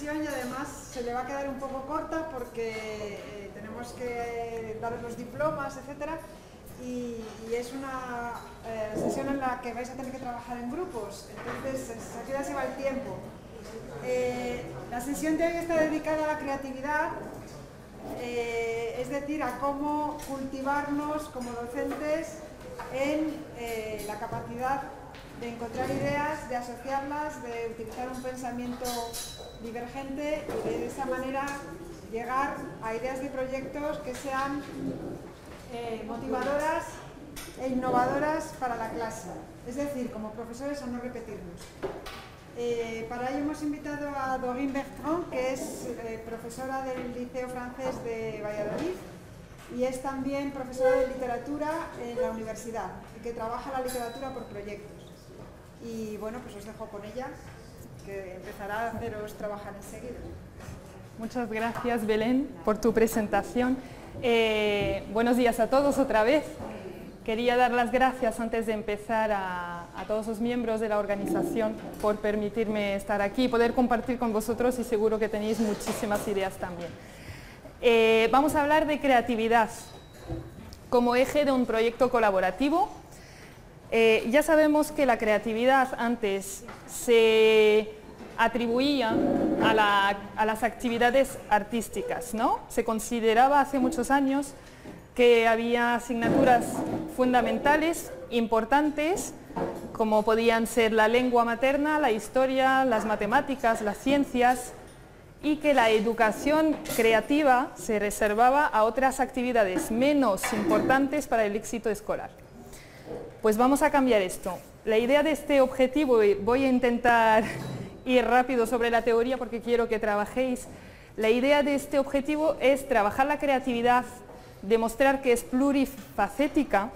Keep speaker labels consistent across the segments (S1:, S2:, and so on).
S1: y además se le va a quedar un poco corta porque eh, tenemos que dar los diplomas, etcétera. Y, es una eh, sesión en la que vais a tener que trabajar en grupos, entonces aquí ya se va el tiempo. Eh, la sesión de hoy está dedicada a la creatividad, es decir, a cómo cultivarnos como docentes en la capacidad de encontrar ideas, de asociarlas, de utilizar un pensamiento divergente y de esa manera llegar a ideas de proyectos que sean eh, motivadoras e innovadoras para la clase. Es decir, como profesores a no repetirnos. Eh, para ello hemos invitado a Dorine Bertrand, que es eh, profesora del Liceo Francés de Valladolid y es también profesora de literatura en la universidad y que trabaja la literatura por proyectos. Y bueno, pues os dejo con ella, que empezará a haceros trabajar enseguida.
S2: Muchas gracias Belén por tu presentación. Eh, buenos días a todos otra vez. Quería dar las gracias antes de empezar a, todos los miembros de la organización por permitirme estar aquí y poder compartir con vosotros y seguro que tenéis muchísimas ideas también. Eh, vamos a hablar de creatividad como eje de un proyecto colaborativo eh, ya sabemos que la creatividad antes se atribuía a, las actividades artísticas, ¿no? Se consideraba hace muchos años que había asignaturas fundamentales, importantes, como podían ser la lengua materna, la historia, las matemáticas, las ciencias, y que la educación creativa se reservaba a otras actividades menos importantes para el éxito escolar. Pues vamos a cambiar esto. La idea de este objetivo, voy a intentar ir rápido sobre la teoría porque quiero que trabajéis. La idea de este objetivo es trabajar la creatividad, demostrar que es plurifacética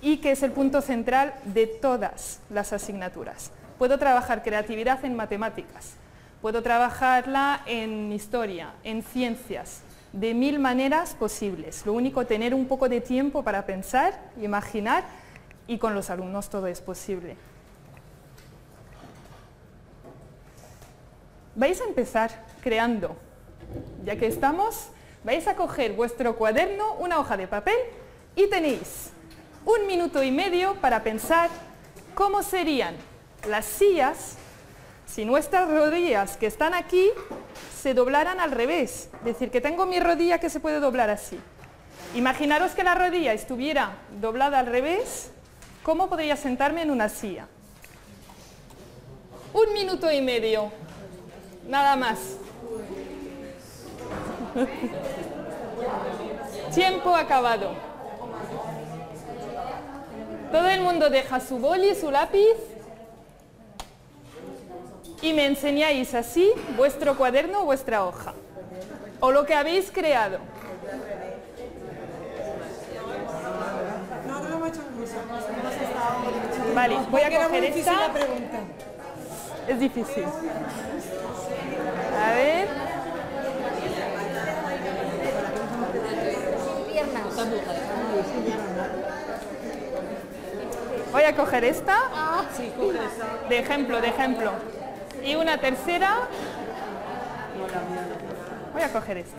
S2: y que es el punto central de todas las asignaturas. Puedo trabajar creatividad en matemáticas, puedo trabajarla en historia, en ciencias, de mil maneras posibles. Lo único, tener un poco de tiempo para pensar, imaginar y con los alumnos todo es posible. Vais a empezar creando. Ya que estamos, vais a coger vuestro cuaderno, una hoja de papel y tenéis un minuto y medio para pensar cómo serían las sillas si nuestras rodillas que están aquí se doblaran al revés. Es decir, que tengo mi rodilla que se puede doblar así. Imaginaros que la rodilla estuviera doblada al revés ¿Cómo podría sentarme en una silla? Un minuto y medio, nada más. Tiempo acabado. Todo el mundo deja su boli, su lápiz y me enseñáis así vuestro cuaderno o vuestra hoja o lo que habéis creado. Vale, voy a coger esta. pregunta. Es difícil. A ver. Voy a coger esta. De ejemplo, de ejemplo. Y una tercera. Voy a coger esta.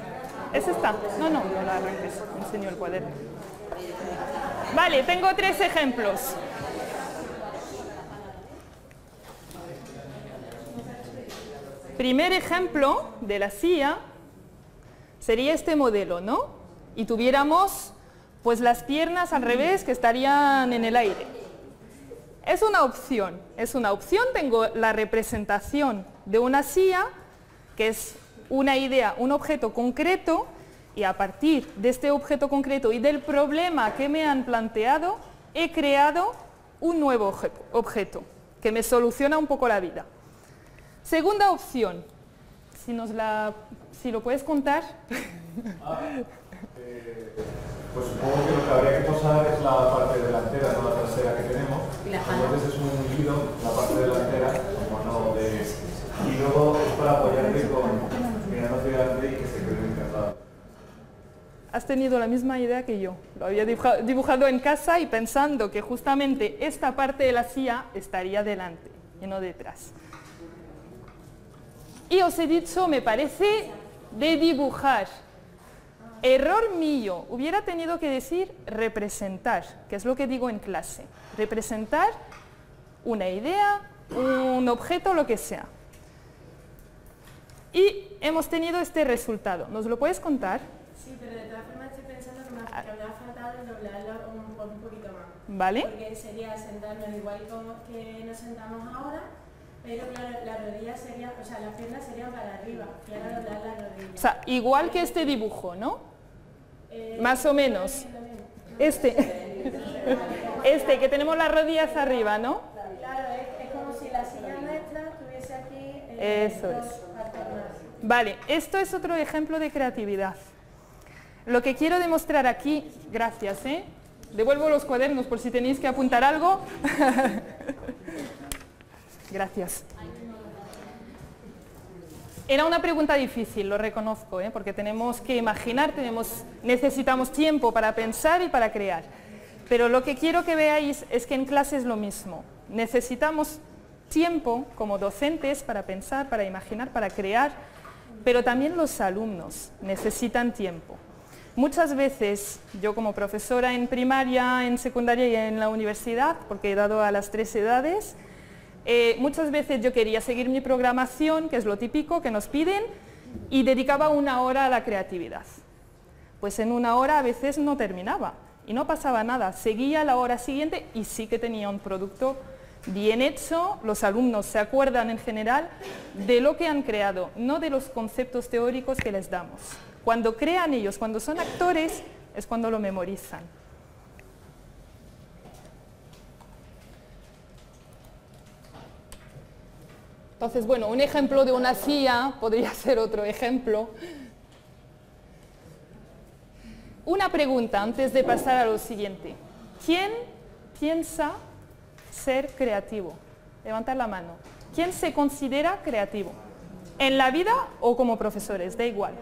S2: ¿Es esta? No, no, no la arranques. Enseño el cuaderno. Vale, tengo tres ejemplos. Primer ejemplo de la silla sería este modelo, ¿no? Y tuviéramos pues las piernas al revés que estarían en el aire. Es una opción, es una opción, tengo la representación de una silla, que es una idea, un objeto concreto, y a partir de este objeto concreto y del problema que me han planteado, he creado un nuevo objeto que me soluciona un poco la vida. Segunda opción, si, nos la, si lo puedes contar.
S3: Ah, eh, pues supongo que lo que habría que posar es la parte delantera, no la trasera que tenemos. Entonces es muy hundido la parte delantera, como no de... Y luego es para apoyarte con mirando hacia adelante y que se quede encajado.
S2: Has tenido la misma idea que yo. Lo había dibujado en casa y pensando que justamente esta parte de la silla estaría delante y no detrás. Y os he dicho, me parece, de dibujar. Error mío, hubiera tenido que decir representar, que es lo que digo en clase. Representar una idea, un objeto, lo que sea. Y hemos tenido este resultado. ¿Nos lo puedes contar?
S4: Sí, pero de todas formas estoy pensando que me, ha, que me ha faltado doblarlo un, un, poquito más.
S2: ¿Vale?
S4: Porque sería sentarnos igual como que nos sentamos ahora, pero claro, la rodilla sería, o sea, las piernas serían para arriba y ahora doblar las rodillas.
S2: O sea, igual que este dibujo, ¿no? Eh, más o menos. Este. este, que tenemos las rodillas arriba, ¿no?
S4: Claro, es, es como si la silla nuestra tuviese aquí
S2: eh, Eso es. Vale, esto es otro ejemplo de creatividad. Lo que quiero demostrar aquí, gracias, ¿eh? Devuelvo los cuadernos por si tenéis que apuntar algo. gracias. Era una pregunta difícil, lo reconozco, ¿eh? porque tenemos que imaginar, tenemos, necesitamos tiempo para pensar y para crear. Pero lo que quiero que veáis es que en clase es lo mismo. Necesitamos tiempo como docentes para pensar, para imaginar, para crear, pero también los alumnos necesitan tiempo. Muchas veces yo como profesora en primaria, en secundaria y en la universidad, porque he dado a las tres edades, eh, muchas veces yo quería seguir mi programación, que es lo típico que nos piden, y dedicaba una hora a la creatividad. Pues en una hora a veces no terminaba y no pasaba nada. Seguía la hora siguiente y sí que tenía un producto bien hecho, los alumnos se acuerdan en general de lo que han creado, no de los conceptos teóricos que les damos. Cuando crean ellos, cuando son actores, es cuando lo memorizan. Entonces, bueno, un ejemplo de una silla podría ser otro ejemplo. Una pregunta antes de pasar a lo siguiente. ¿Quién piensa ser creativo? Levantar la mano. ¿Quién se considera creativo? ¿En la vida o como profesores? Da igual.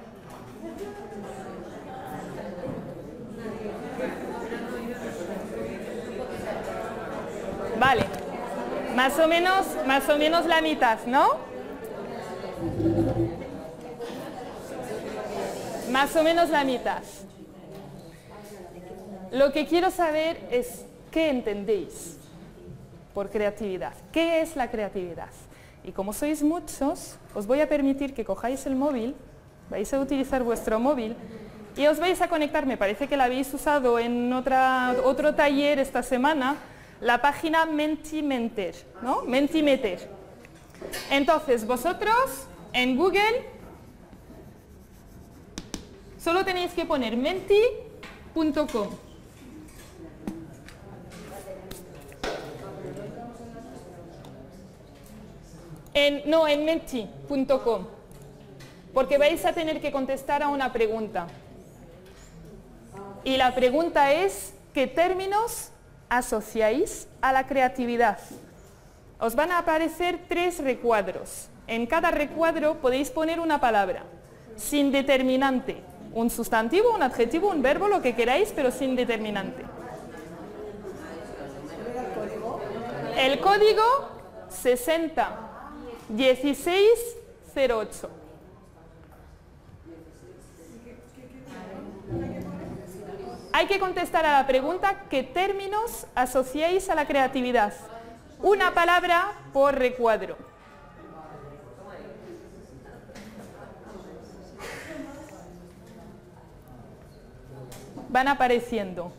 S2: Vale. Más o menos, más o menos la mitad, ¿no? Más o menos la mitad. Lo que quiero saber es qué entendéis por creatividad. ¿Qué es la creatividad? Y como sois muchos, os voy a permitir que cojáis el móvil, vais a utilizar vuestro móvil y os vais a conectar, me parece que la habéis usado en otra, otro taller esta semana, la página Mentimeter, ¿no? Mentimeter. Entonces, vosotros en Google solo tenéis que poner menti.com. En, no, en menti.com. Porque vais a tener que contestar a una pregunta. Y la pregunta es, ¿qué términos asociáis a la creatividad. Os van a aparecer tres recuadros. En cada recuadro podéis poner una palabra, sin determinante. Un sustantivo, un adjetivo, un verbo, lo que queráis, pero sin determinante. El código 60 1608. Hay que contestar a la pregunta ¿qué términos asociáis a la creatividad? Una palabra por recuadro. Van apareciendo.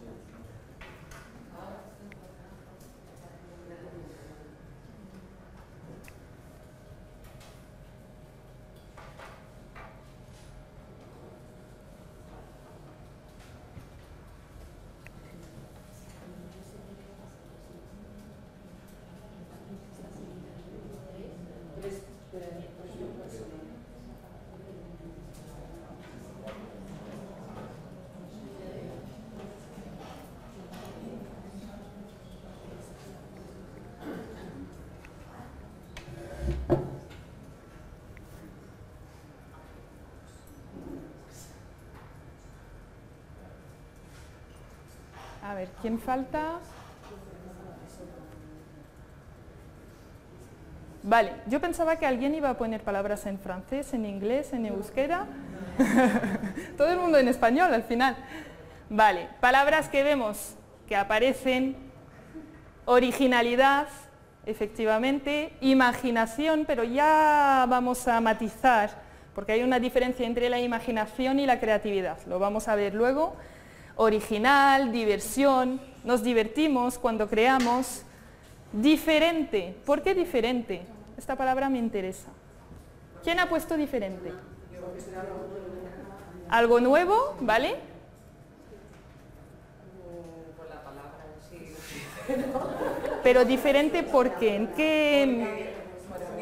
S2: Ver, ¿quién falta? Vale, yo pensaba que alguien iba a poner palabras en francés, en inglés, en euskera. Todo el mundo en español al final. Vale, palabras que vemos que aparecen. Originalidad, efectivamente. Imaginación, pero ya vamos a matizar, porque hay una diferencia entre la imaginación y la creatividad. Lo vamos a ver luego. Original, diversión. Nos divertimos cuando creamos. Diferente. ¿Por qué diferente? Esta palabra me interesa. ¿Quién ha puesto diferente? ¿Algo nuevo? ¿Vale? Pero diferente ¿por qué? ¿En qué?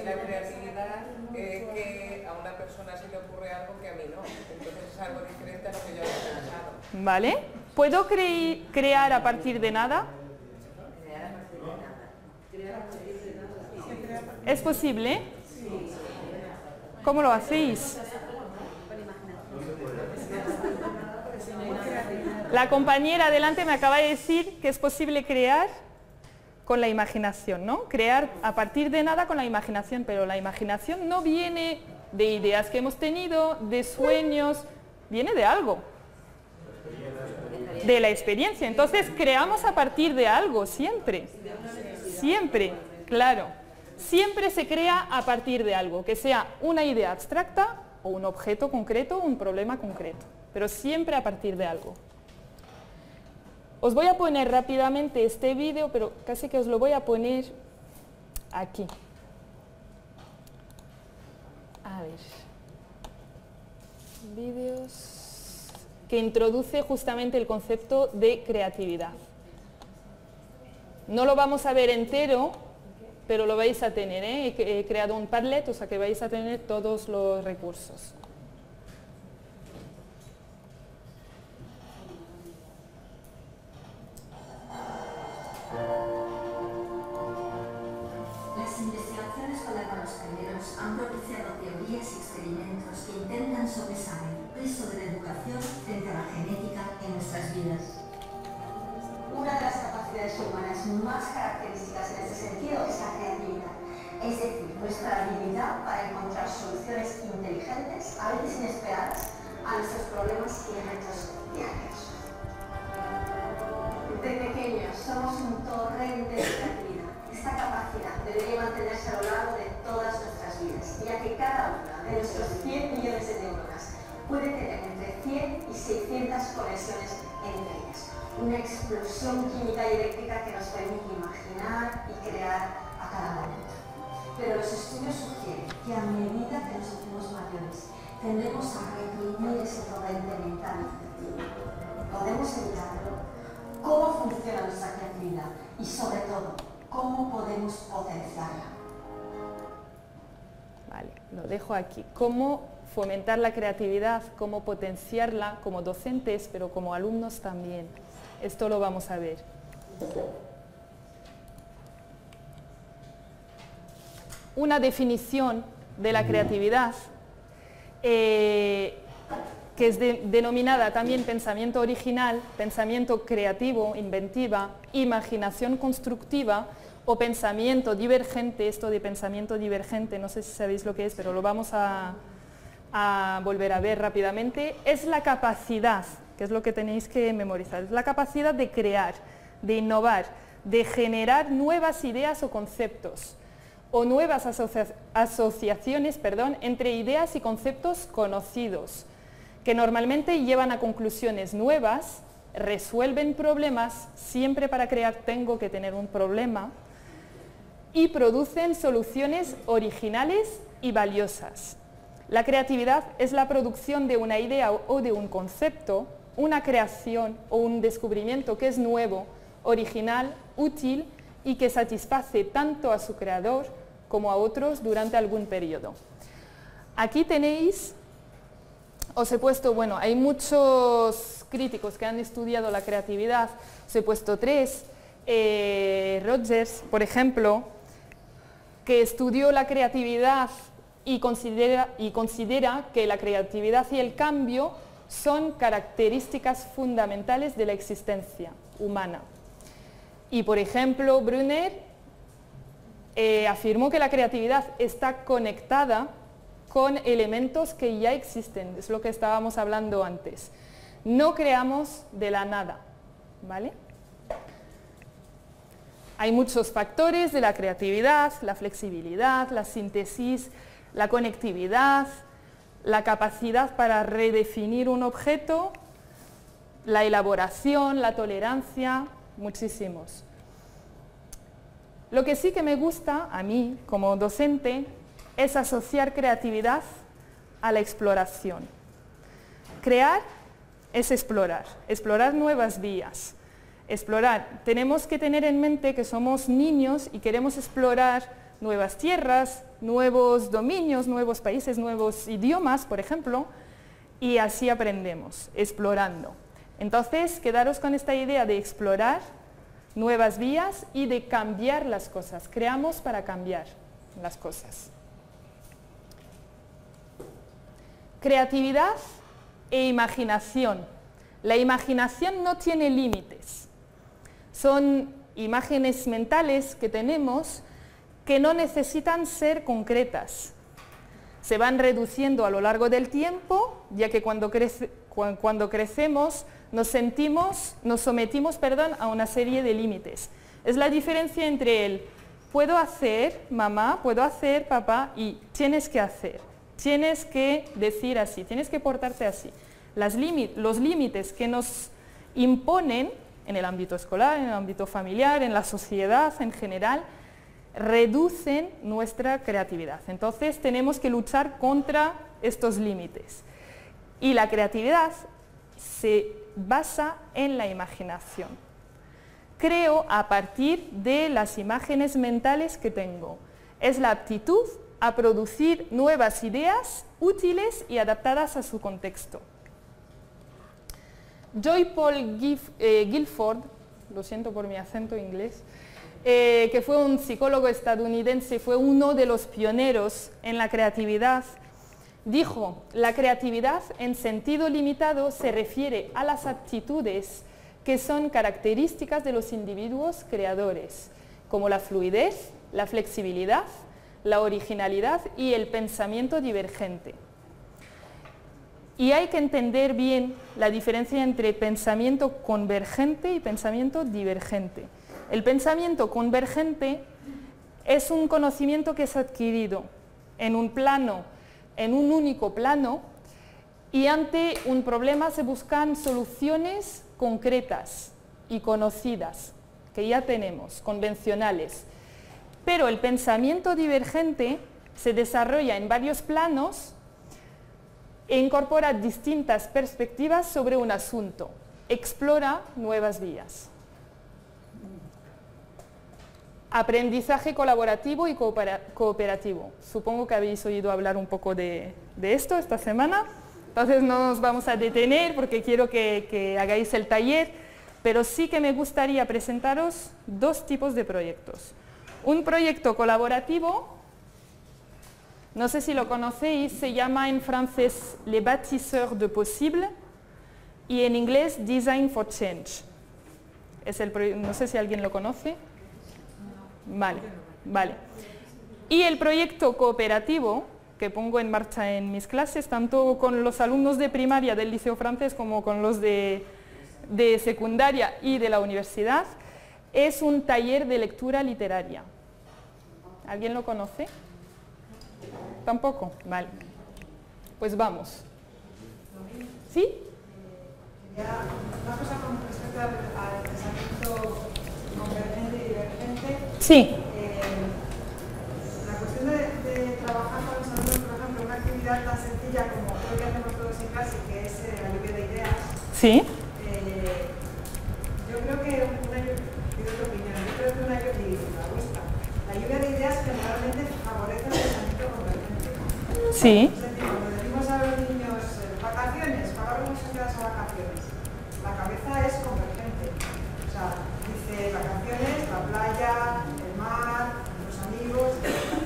S5: la creatividad es que a una persona se le ocurre algo que a mí no. Entonces es algo diferente a lo que yo había pensado.
S2: ¿Vale? ¿Puedo crear a partir de nada? ¿Es posible? ¿Cómo lo hacéis? La compañera adelante me acaba de decir que es posible crear con la imaginación, ¿no? Crear a partir de nada con la imaginación, pero la imaginación no viene de ideas que hemos tenido, de sueños, viene de algo, de la experiencia. Entonces creamos a partir de algo, siempre, siempre, claro. Siempre se crea a partir de algo, que sea una idea abstracta o un objeto concreto, un problema concreto, pero siempre a partir de algo. Os voy a poner rápidamente este vídeo, pero casi que os lo voy a poner aquí. A ver. Vídeos que introduce justamente el concepto de creatividad. No lo vamos a ver entero, pero lo vais a tener. ¿eh? He creado un Padlet, o sea que vais a tener todos los recursos.
S6: Han propiciado teorías y experimentos que intentan sobresaber el peso de la educación frente a la genética en nuestras vidas. Una de las capacidades humanas más características en este sentido es la creatividad, es decir, nuestra habilidad para encontrar soluciones inteligentes, a veces inesperadas, a nuestros problemas y retos diarios. De pequeños somos un torrente de creatividad. Esta capacidad debería mantenerse a lo largo de todas nuestras ya que cada una de nuestros 100 millones de neuronas puede tener entre 100 y 600 conexiones entre ellas una explosión química y eléctrica que nos permite imaginar y crear a cada momento. Pero los estudios sugieren que a medida que nos hacemos mayores, tendemos a reprimir ese torrente mental ¿Podemos evitarlo? ¿Cómo funciona nuestra creatividad? Y sobre todo, ¿cómo podemos potenciarla?
S2: Vale, lo dejo aquí. ¿Cómo fomentar la creatividad? ¿Cómo potenciarla como docentes, pero como alumnos también? Esto lo vamos a ver. Una definición de la creatividad eh, que es denominada también pensamiento original, pensamiento creativo, inventiva, imaginación constructiva o pensamiento divergente, esto de pensamiento divergente, no sé si sabéis lo que es, pero lo vamos a volver a ver rápidamente, es la capacidad que es lo que tenéis que memorizar. Es la capacidad de crear, de innovar, de generar nuevas ideas o conceptos o nuevas asociaciones perdón, entre ideas y conceptos conocidos, que normalmente llevan a conclusiones nuevas, resuelven problemas, siempre para crear tengo que tener un problema, y producen soluciones originales y valiosas. La creatividad es la producción de una idea o de un concepto una creación o un descubrimiento que es nuevo, original, útil y que satisface tanto a su creador como a otros durante algún periodo. Aquí tenéis, os he puesto, bueno, hay muchos críticos que han estudiado la creatividad, os he puesto tres. Eh, Rogers, por ejemplo, que estudió la creatividad y considera, y considera que la creatividad y el cambio son características fundamentales de la existencia humana. Y por ejemplo, Brunner eh, afirmó que la creatividad está conectada con elementos que ya existen, es lo que estábamos hablando antes. No creamos de la nada, ¿vale? Hay muchos factores de la creatividad, la flexibilidad, la síntesis, la conectividad, la capacidad para redefinir un objeto, la elaboración, la tolerancia, muchísimos. Lo que sí que me gusta a mí como docente es asociar creatividad a la exploración. Crear es explorar, explorar nuevas vías. Explorar, tenemos que tener en mente que somos niños y queremos explorar nuevas tierras, nuevos dominios, nuevos países, nuevos idiomas, por ejemplo, y así aprendemos, explorando. Entonces, quedaros con esta idea de explorar nuevas vías y de cambiar las cosas. Creamos para cambiar las cosas. Creatividad e imaginación. La imaginación no tiene límites. Son imágenes mentales que tenemos que no necesitan ser concretas. Se van reduciendo a lo largo del tiempo, ya que cuando, cuando crecemos nos sentimos, nos sometimos perdón, a una serie de límites. Es la diferencia entre el puedo hacer, mamá, puedo hacer, papá, y tienes que hacer. Tienes que decir así, tienes que portarte así. los límites que nos imponen en el ámbito escolar, en el ámbito familiar, en la sociedad en general, reducen nuestra creatividad. Entonces tenemos que luchar contra estos límites. Y la creatividad se basa en la imaginación. Creo a partir de las imágenes mentales que tengo. Es la aptitud a producir nuevas ideas útiles y adaptadas a su contexto. Joy Paul eh, Guilford, lo siento por mi acento inglés, eh, que fue un psicólogo estadounidense, fue uno de los pioneros en la creatividad, dijo, la creatividad en sentido limitado se refiere a las aptitudes que son características de los individuos creadores, como la fluidez, la flexibilidad, la originalidad y el pensamiento divergente. Y hay que entender bien la diferencia entre pensamiento convergente y pensamiento divergente. El pensamiento convergente es un conocimiento que es adquirido en un plano, en un único plano, y ante un problema se buscan soluciones concretas y conocidas, que ya tenemos, convencionales. Pero el pensamiento divergente se desarrolla en varios planos e incorpora distintas perspectivas sobre un asunto, explora nuevas vías. Aprendizaje colaborativo y cooperativo. Supongo que habéis oído hablar un poco de, esto esta semana, entonces no nos vamos a detener porque quiero que, que hagáis el taller, pero sí que me gustaría presentaros dos tipos de proyectos. Un proyecto colaborativo, no sé si lo conocéis, se llama en francés Les bâtisseurs de possible y en inglés Design for Change. Es el no sé si alguien lo conoce. Vale, vale. Y el proyecto cooperativo que pongo en marcha en mis clases, tanto con los alumnos de primaria del Liceo Francés como con los de, de secundaria y de la universidad, es un taller de lectura literaria. ¿Alguien lo conoce? ¿Tampoco? Vale. Pues vamos. ¿Sí?
S1: Una cosa con respecto al pensamiento convergente y divergente.
S2: Sí.
S1: Eh, la cuestión de, trabajar con los alumnos, por ejemplo, una actividad tan sencilla como creo que hacemos todos en clase, que es eh, la lluvia de ideas.
S2: Sí.
S1: Eh, yo creo que una, yo opinión, yo creo que una la lluvia de ideas generalmente favorece el pensamiento convergente.
S2: Sí.
S1: Es decir, cuando decimos a los niños vacaciones, para los a vacaciones, la cabeza es convergente. O sea, dice vacaciones, la playa, el mar, los amigos,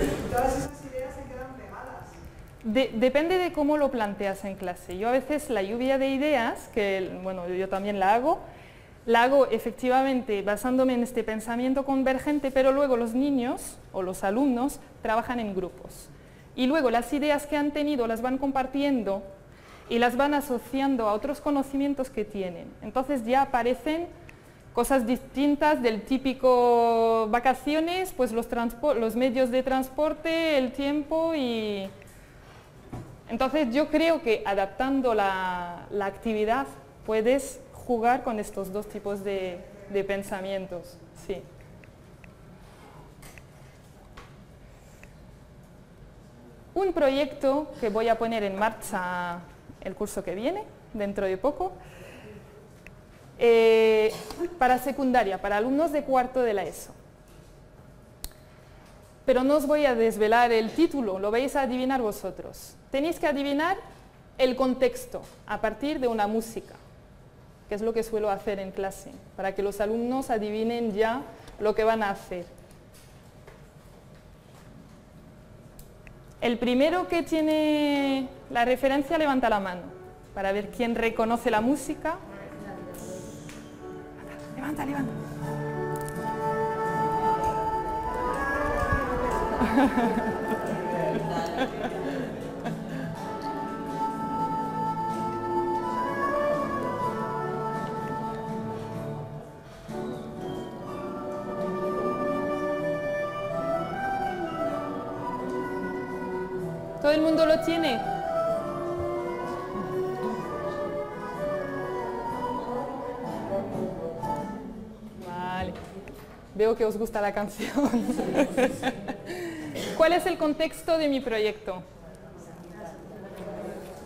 S1: y todas esas ideas se quedan pegadas.
S2: depende de cómo lo planteas en clase. Yo a veces la lluvia de ideas, que bueno, yo también la hago, la hago efectivamente basándome en este pensamiento convergente, pero luego los niños o los alumnos trabajan en grupos. Y luego las ideas que han tenido las van compartiendo y las van asociando a otros conocimientos que tienen. Entonces ya aparecen cosas distintas del típico vacaciones, pues los, medios de transporte, el tiempo y... Entonces yo creo que adaptando la, la actividad puedes jugar con estos dos tipos de, pensamientos. Sí. Un proyecto que voy a poner en marcha el curso que viene, dentro de poco, eh, para secundaria, para alumnos de cuarto de la ESO. Pero no os voy a desvelar el título, lo vais a adivinar vosotros. Tenéis que adivinar el contexto a partir de una música que es lo que suelo hacer en clase, para que los alumnos adivinen ya lo que van a hacer. El primero que tiene la referencia levanta la mano, para ver quién reconoce la música. Levanta, levanta. mundo lo tiene? Vale. Veo que os gusta la canción. ¿Cuál es el contexto de mi proyecto?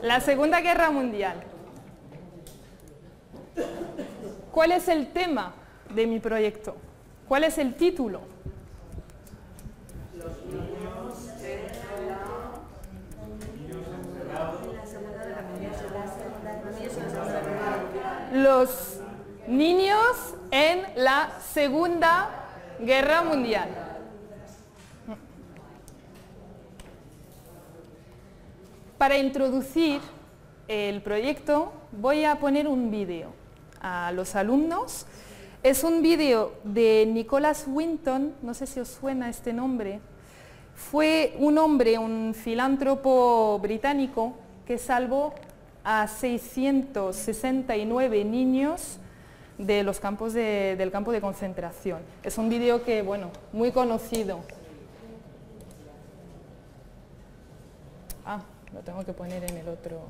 S2: La Segunda Guerra Mundial. ¿Cuál es el tema de mi proyecto? ¿Cuál es el título? Los niños en la Segunda Guerra Mundial. Para introducir el proyecto voy a poner un vídeo a los alumnos. Es un vídeo de Nicholas Winton, no sé si os suena este nombre. Fue un hombre, un filántropo británico que salvó a 669 niños de los campos del campo de concentración. Es un vídeo que, bueno, muy conocido. Ah, lo tengo que poner en el otro...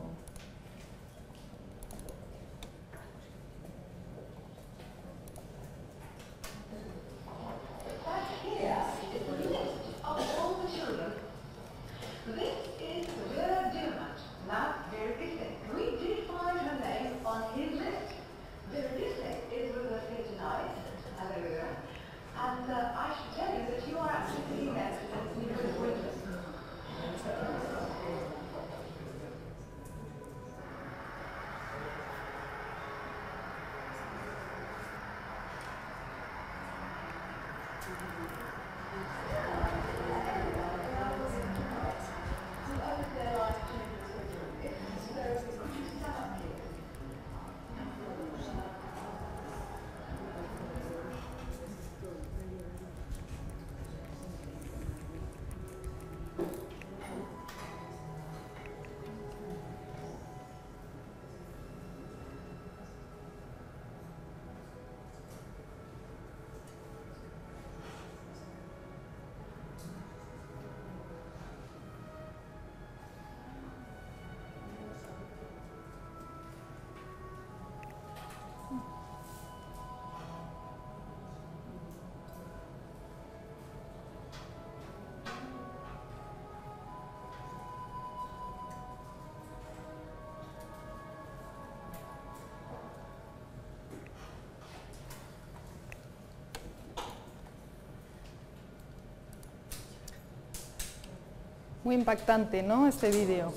S2: Muy impactante, ¿no? Este vídeo.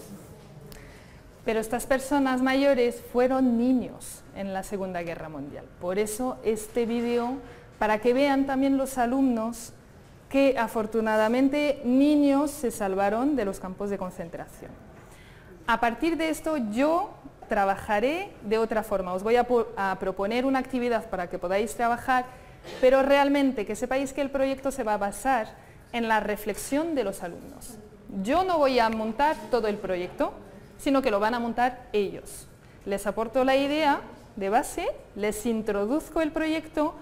S2: Pero estas personas mayores fueron niños en la Segunda Guerra Mundial. Por eso este vídeo, para que vean también los alumnos que afortunadamente niños se salvaron de los campos de concentración. A partir de esto yo trabajaré de otra forma. Os voy a, a proponer una actividad para que podáis trabajar, pero realmente que sepáis que el proyecto se va a basar en la reflexión de los alumnos. Yo no voy a montar todo el proyecto, sino que lo van a montar ellos. Les aporto la idea de base, les introduzco el proyecto,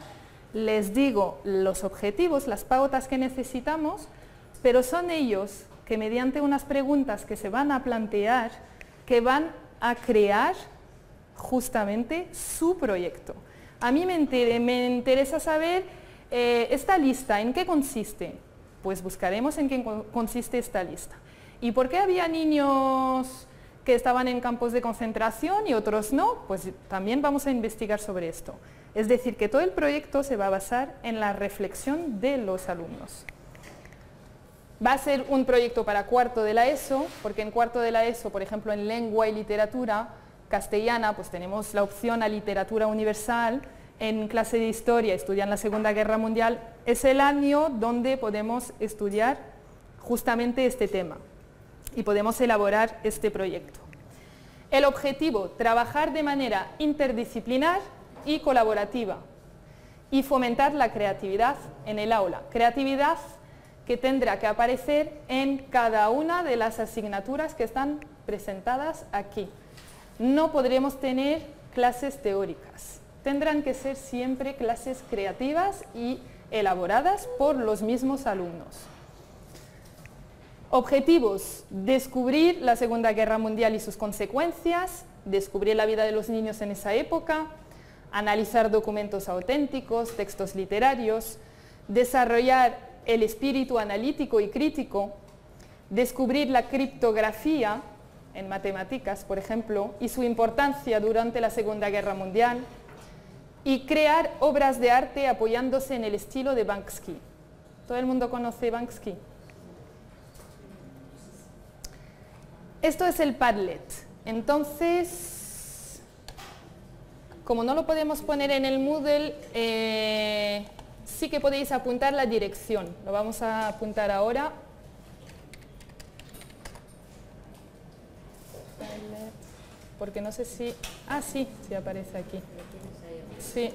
S2: les digo los objetivos, las pautas que necesitamos, pero son ellos que mediante unas preguntas que se van a plantear, que van a crear justamente su proyecto. A mí me, interesa saber eh, esta lista, ¿en qué consiste? Pues buscaremos en qué consiste esta lista. ¿Y por qué había niños que estaban en campos de concentración y otros no? Pues también vamos a investigar sobre esto. Es decir, que todo el proyecto se va a basar en la reflexión de los alumnos. Va a ser un proyecto para cuarto de la ESO, porque en cuarto de la ESO, por ejemplo, en lengua y literatura castellana, pues tenemos la opción a literatura universal. En clase de historia estudian la Segunda Guerra Mundial. Es el año donde podemos estudiar justamente este tema y podemos elaborar este proyecto. El objetivo, trabajar de manera interdisciplinar y colaborativa y fomentar la creatividad en el aula. Creatividad que tendrá que aparecer en cada una de las asignaturas que están presentadas aquí. No podremos tener clases teóricas. Tendrán que ser siempre clases creativas y elaboradas por los mismos alumnos. Objetivos, descubrir la Segunda Guerra Mundial y sus consecuencias, descubrir la vida de los niños en esa época, analizar documentos auténticos, textos literarios, desarrollar el espíritu analítico y crítico, descubrir la criptografía en matemáticas, por ejemplo, y su importancia durante la Segunda Guerra Mundial, y crear obras de arte apoyándose en el estilo de Banksy. ¿Todo el mundo conoce Banksy? Esto es el Padlet. Entonces, como no lo podemos poner en el Moodle, eh, sí que podéis apuntar la dirección. Lo vamos a apuntar ahora. Porque no sé si... Ah, sí, sí aparece aquí. Sí.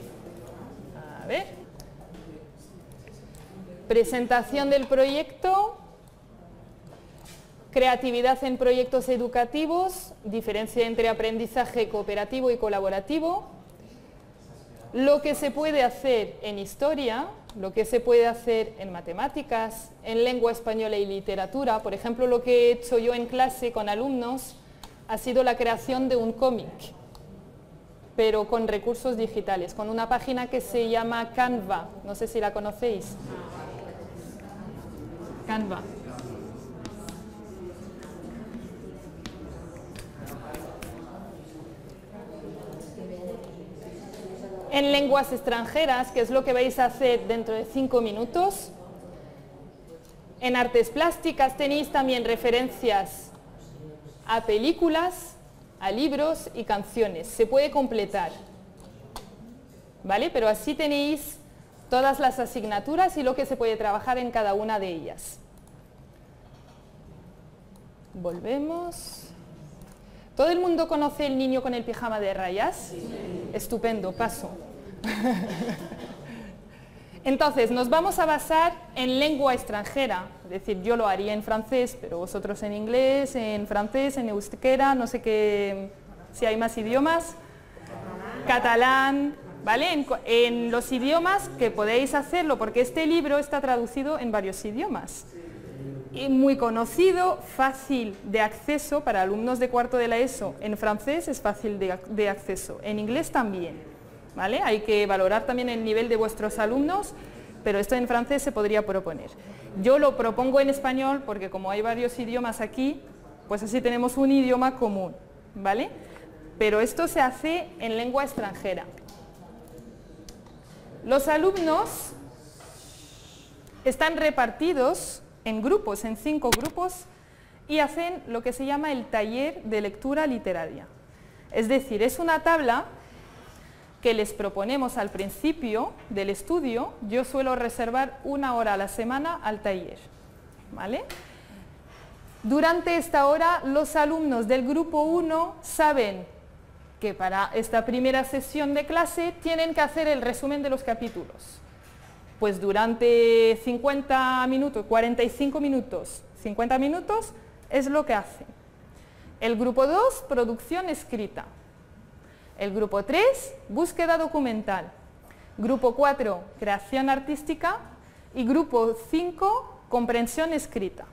S2: A ver. Presentación del proyecto. Creatividad en proyectos educativos. Diferencia entre aprendizaje cooperativo y colaborativo lo que se puede hacer en historia, lo que se puede hacer en matemáticas, en lengua española y literatura. Por ejemplo, lo que he hecho yo en clase con alumnos ha sido la creación de un cómic, pero con recursos digitales, con una página que se llama Canva. No sé si la conocéis. Canva. en lenguas extranjeras, que es lo que vais a hacer dentro de cinco minutos. En artes plásticas tenéis también referencias a películas, a libros y canciones. Se puede completar. ¿Vale? Pero así tenéis todas las asignaturas y lo que se puede trabajar en cada una de ellas. Volvemos. ¿Todo el mundo conoce el niño con el pijama de rayas? Estupendo, paso. Entonces, nos vamos a basar en lengua extranjera, es decir, yo lo haría en francés, pero vosotros en inglés, en francés, en euskera, no sé qué, si hay más idiomas, catalán, ¿vale? En, los idiomas que podéis hacerlo, porque este libro está traducido en varios idiomas muy conocido, fácil de acceso para alumnos de cuarto de la ESO. En francés es fácil de, acceso, en inglés también. ¿vale? Hay que valorar también el nivel de vuestros alumnos, pero esto en francés se podría proponer. Yo lo propongo en español porque como hay varios idiomas aquí, pues así tenemos un idioma común. ¿vale? Pero esto se hace en lengua extranjera. Los alumnos están repartidos en grupos, en cinco grupos, y hacen lo que se llama el taller de lectura literaria. Es decir, es una tabla que les proponemos al principio del estudio. Yo suelo reservar una hora a la semana al taller. ¿vale? Durante esta hora los alumnos del grupo 1 saben que para esta primera sesión de clase tienen que hacer el resumen de los capítulos. Pues durante 50 minutos, 45 minutos, 50 minutos es lo que hacen. El grupo 2, producción escrita. El grupo 3, búsqueda documental. Grupo 4, creación artística. Y grupo 5, comprensión escrita.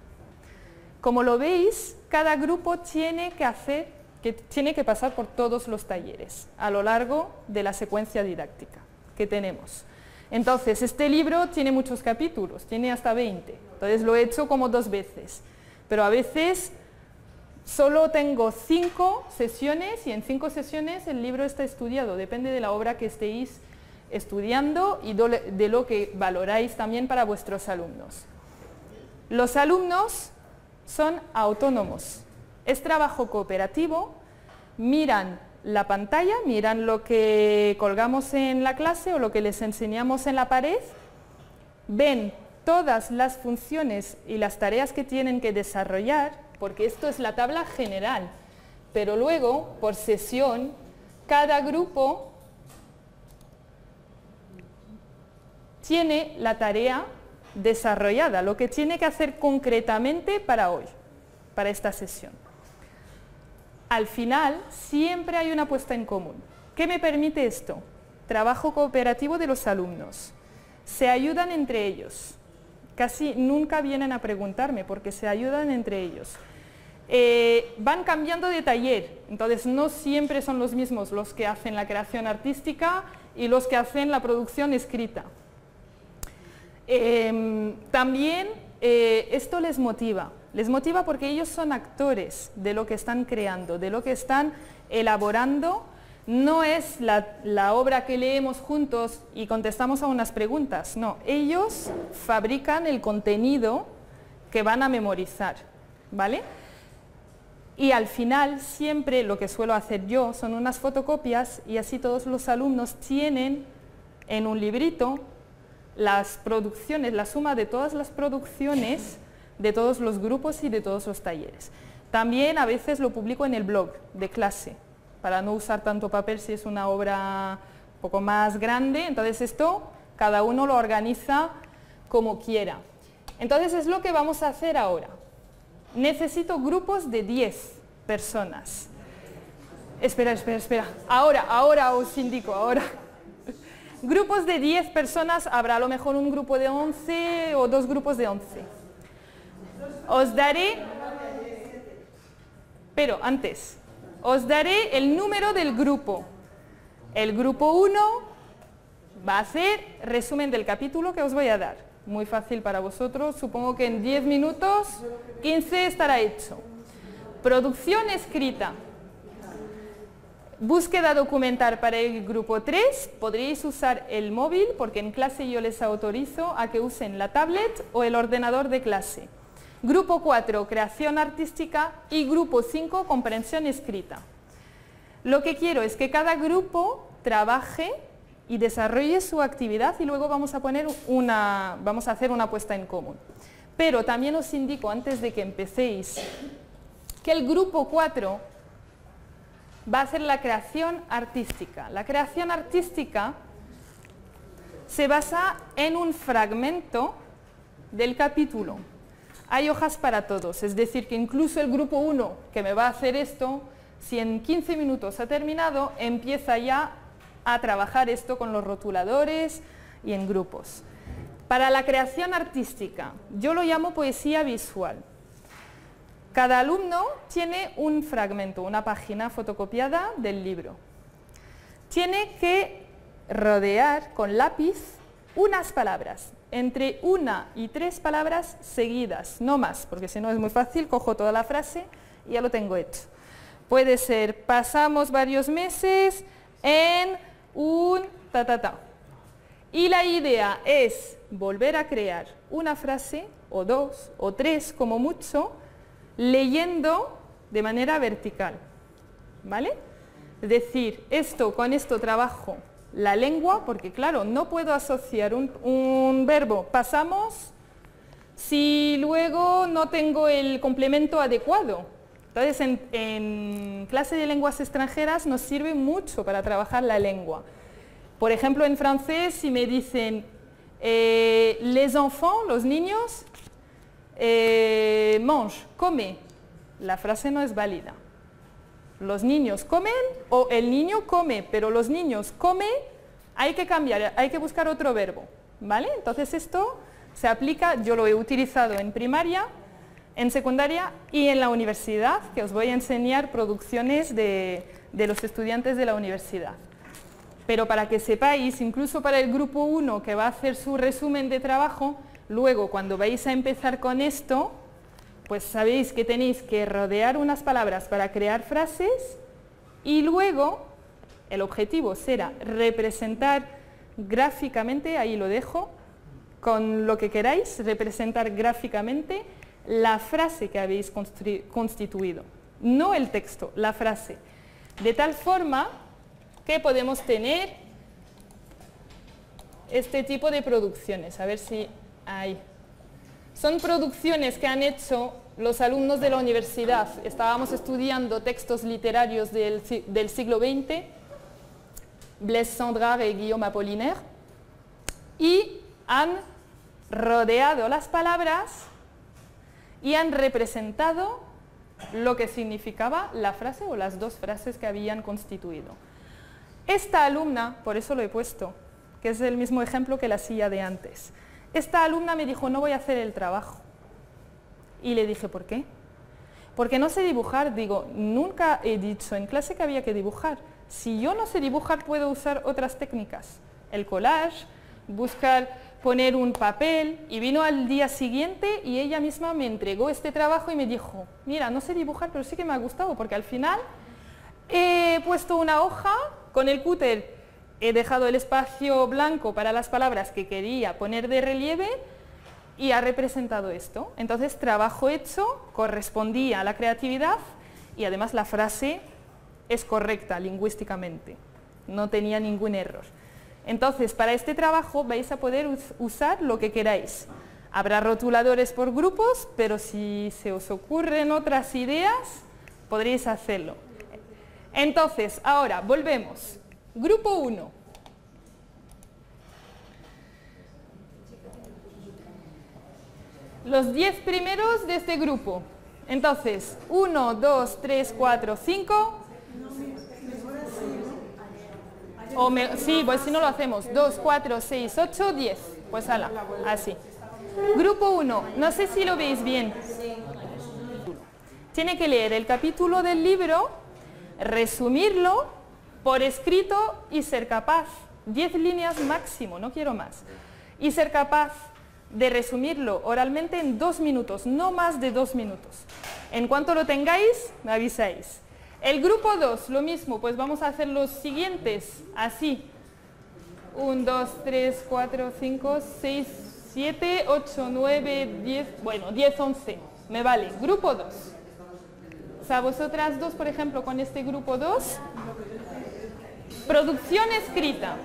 S2: Como lo veis, cada grupo tiene que hacer, que tiene que pasar por todos los talleres a lo largo de la secuencia didáctica que tenemos. Entonces, este libro tiene muchos capítulos, tiene hasta 20. Entonces lo he hecho como dos veces. Pero a veces solo tengo cinco sesiones y en cinco sesiones el libro está estudiado. Depende de la obra que estéis estudiando y de lo que valoráis también para vuestros alumnos. Los alumnos son autónomos. Es trabajo cooperativo, miran la pantalla, miran lo que colgamos en la clase o lo que les enseñamos en la pared, ven todas las funciones y las tareas que tienen que desarrollar, porque esto es la tabla general, pero luego, por sesión, cada grupo tiene la tarea desarrollada, lo que tiene que hacer concretamente para hoy, para esta sesión. Al final, siempre hay una puesta en común. ¿Qué me permite esto? Trabajo cooperativo de los alumnos. Se ayudan entre ellos. Casi nunca vienen a preguntarme porque se ayudan entre ellos. Eh, van cambiando de taller, entonces no siempre son los mismos los que hacen la creación artística y los que hacen la producción escrita. Em, también eh, esto les motiva, les motiva porque ellos son actores de lo que están creando, de lo que están elaborando. No es la, obra que leemos juntos y contestamos a unas preguntas, no, ellos fabrican el contenido que van a memorizar, ¿vale? Y al final siempre lo que suelo hacer yo son unas fotocopias y así todos los alumnos tienen en un librito las producciones, la suma de todas las producciones de todos los grupos y de todos los talleres. También a veces lo publico en el blog de clase, para no usar tanto papel si es una obra un poco más grande. Entonces esto cada uno lo organiza como quiera. Entonces es lo que vamos a hacer ahora. Necesito grupos de 10 personas. Espera, espera, espera. Ahora, ahora os indico, ahora. Grupos de 10 personas, habrá a lo mejor un grupo de 11 o dos grupos de 11. Os daré, pero antes, os daré el número del grupo. El grupo 1 va a ser resumen del capítulo que os voy a dar. Muy fácil para vosotros, supongo que en 10 minutos, 15 estará hecho. Producción escrita. Búsqueda documental para el grupo 3, podréis usar el móvil porque en clase yo les autorizo a que usen la tablet o el ordenador de clase. Grupo 4, creación artística y grupo 5, comprensión escrita. Lo que quiero es que cada grupo trabaje y desarrolle su actividad y luego vamos a, poner una, vamos a hacer una puesta en común. Pero también os indico antes de que empecéis que el grupo 4 va a ser la creación artística. La creación artística se basa en un fragmento del capítulo. Hay hojas para todos, es decir, que incluso el grupo 1 que me va a hacer esto, si en 15 minutos ha terminado, empieza ya a trabajar esto con los rotuladores y en grupos. Para la creación artística, yo lo llamo poesía visual. Cada alumno tiene un fragmento, una página fotocopiada del libro. Tiene que rodear con lápiz unas palabras, entre una y tres palabras seguidas, no más, porque si no es muy fácil, cojo toda la frase y ya lo tengo hecho. Puede ser, pasamos varios meses en un ta ta ta. Y la idea es volver a crear una frase, o dos, o tres como mucho, leyendo de manera vertical. ¿Vale? Es decir, esto con esto trabajo la lengua, porque claro, no puedo asociar un, verbo pasamos si luego no tengo el complemento adecuado. Entonces, en, clase de lenguas extranjeras nos sirve mucho para trabajar la lengua. Por ejemplo, en francés, si me dicen eh, les enfants, los niños, eh, mange, come, la frase no es válida. Los niños comen o el niño come, pero los niños come, hay que cambiar, hay que buscar otro verbo. ¿Vale? Entonces esto se aplica, yo lo he utilizado en primaria, en secundaria y en la universidad, que os voy a enseñar producciones de, los estudiantes de la universidad. Pero para que sepáis, incluso para el grupo 1 que va a hacer su resumen de trabajo, luego cuando vais a empezar con esto, pues sabéis que tenéis que rodear unas palabras para crear frases y luego el objetivo será representar gráficamente, ahí lo dejo, con lo que queráis, representar gráficamente la frase que habéis constituido, no el texto, la frase. De tal forma que podemos tener este tipo de producciones. A ver si hay. Son producciones que han hecho los alumnos de la universidad. Estábamos estudiando textos literarios del, siglo XX, Blaise Sandrard y Guillaume Apollinaire, y han rodeado las palabras y han representado lo que significaba la frase o las dos frases que habían constituido. Esta alumna, por eso lo he puesto, que es el mismo ejemplo que la silla de antes, esta alumna me dijo, no voy a hacer el trabajo. Y le dije, ¿por qué? Porque no sé dibujar, digo, nunca he dicho en clase que había que dibujar. Si yo no sé dibujar, puedo usar otras técnicas. El collage, buscar poner un papel y vino al día siguiente y ella misma me entregó este trabajo y me dijo, mira, no sé dibujar, pero sí que me ha gustado porque al final he puesto una hoja con el cúter, he dejado el espacio blanco para las palabras que quería poner de relieve y ha representado esto. Entonces, trabajo hecho correspondía a la creatividad y además la frase es correcta lingüísticamente, no tenía ningún error. Entonces, para este trabajo vais a poder usar lo que queráis. Habrá rotuladores por grupos, pero si se os ocurren otras ideas, podréis hacerlo. Entonces, ahora, volvemos. Grupo 1. Los 10 primeros de este grupo. Entonces, 1, 2, 3, 4, 5, o sí, pues si no lo hacemos. 2, 4, 6, 8, 10. Pues ala, así. Grupo 1. No sé si lo veis bien. Tiene que leer el capítulo del libro, resumirlo por escrito y ser capaz. 10 líneas máximo, no quiero más. Y ser capaz de resumirlo oralmente en dos minutos, no más de dos minutos. En cuanto lo tengáis, me avisáis. El grupo 2, lo mismo, pues vamos a hacer los siguientes, así. 1, 2, 3, 4, 5, 6, 7, 8, 9, 10, bueno, 10, 11, me vale. Grupo 2. O sea, vosotras dos, por ejemplo, con este grupo 2, producción escrita.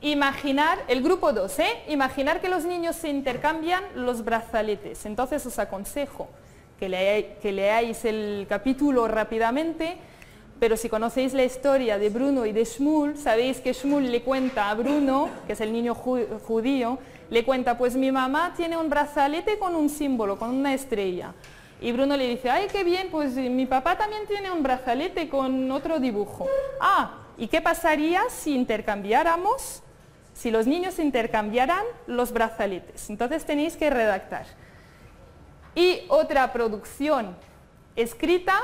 S2: Imaginar, el grupo 2, ¿eh? Imaginar que los niños se intercambian los brazaletes. Entonces os aconsejo que, leáis el capítulo rápidamente, pero si conocéis la historia de Bruno y de Shmuel, sabéis que Shmuel le cuenta a Bruno, que es el niño judío, le cuenta, pues mi mamá tiene un brazalete con un símbolo, con una estrella. Y Bruno le dice, ay, qué bien, pues mi papá también tiene un brazalete con otro dibujo. Ah, ¿y qué pasaría si intercambiáramos, si los niños intercambiaran los brazaletes? Entonces tenéis que redactar y otra producción escrita